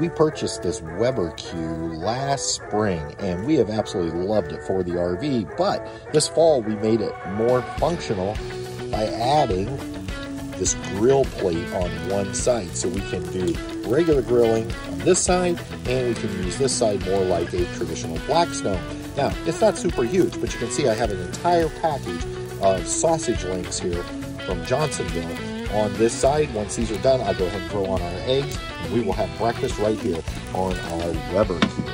We purchased this Weber Q last spring and we have absolutely loved it for the RV, but this fall we made it more functional by adding this grill plate on one side so we can do regular grilling on this side and we can use this side more like a traditional Blackstone. Now, it's not super huge, but you can see I have an entire package of sausage links here from Johnsonville on this side. Once these are done, I'll go ahead and throw on our eggs, and we will have breakfast right here on our Weber Q.